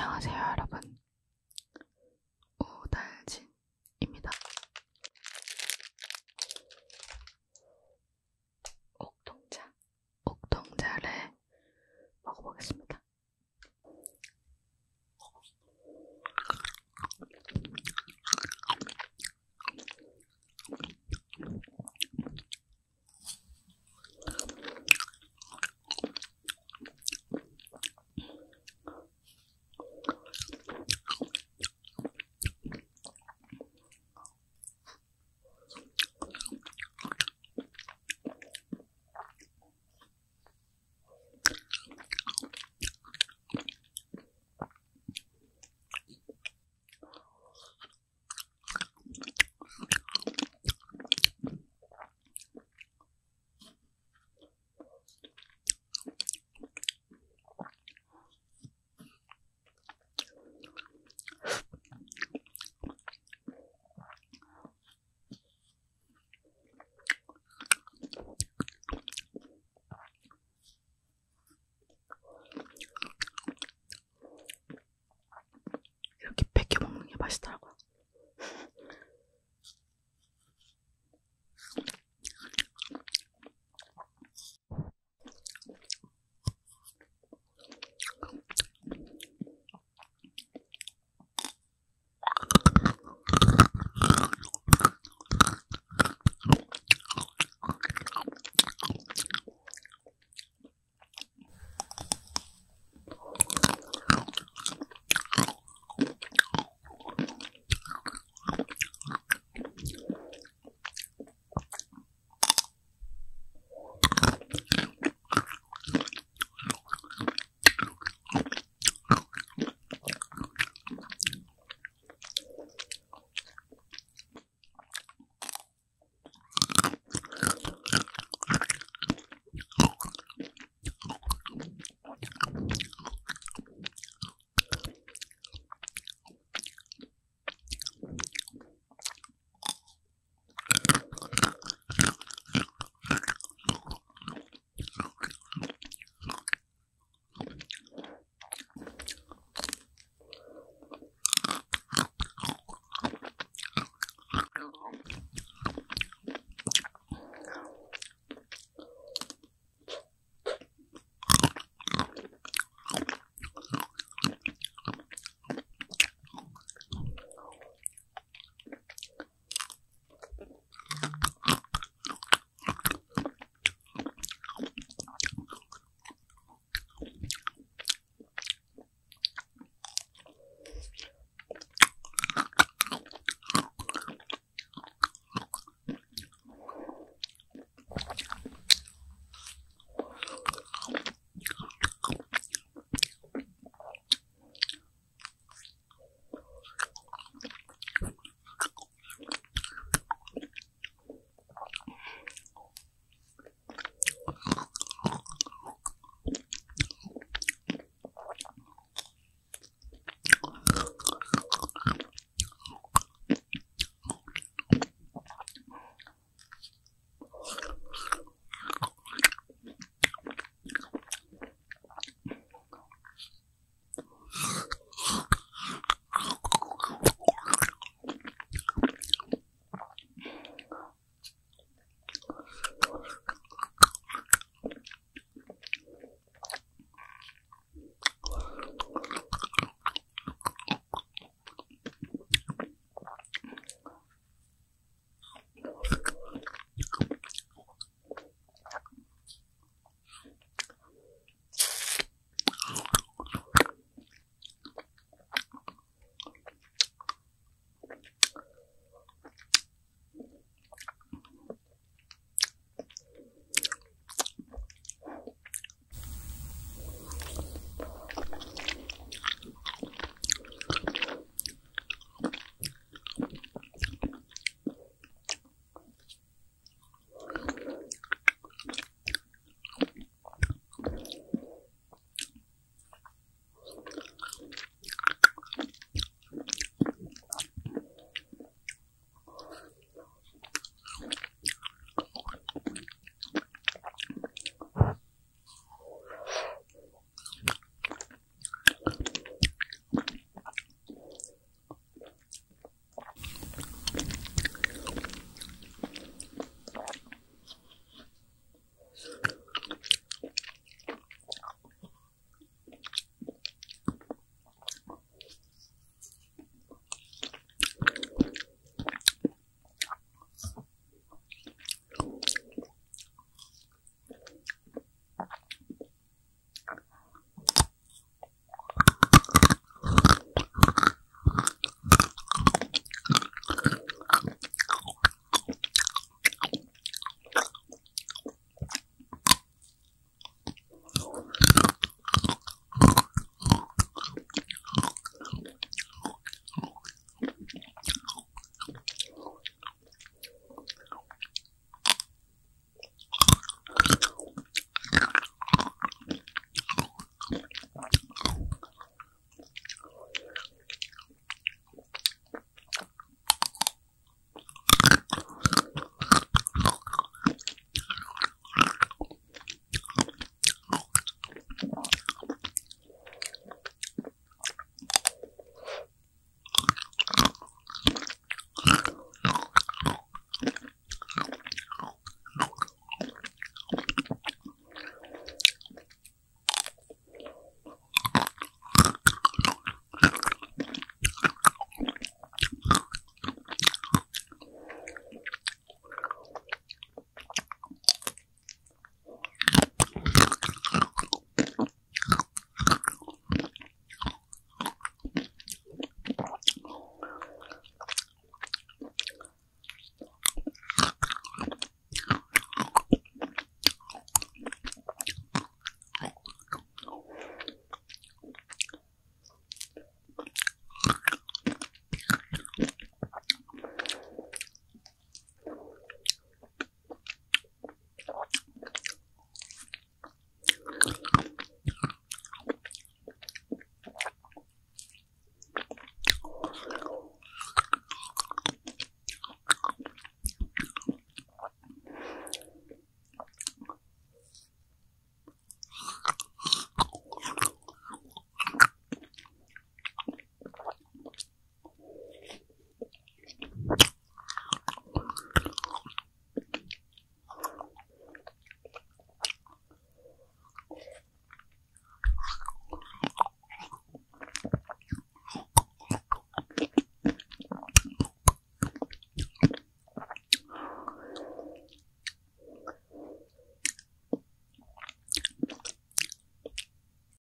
안녕하세요 여러분.